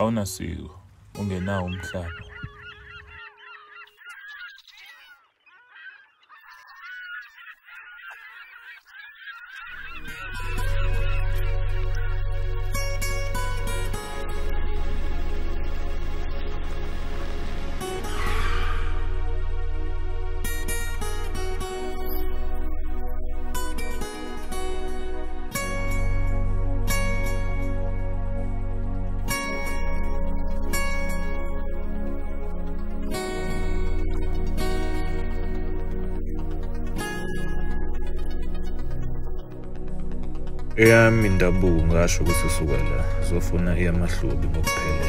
awunasiko ungenawo umhlaba eyami indabuko ngasho ukuthi suka la zofuna eyamahlubi ngokuphelele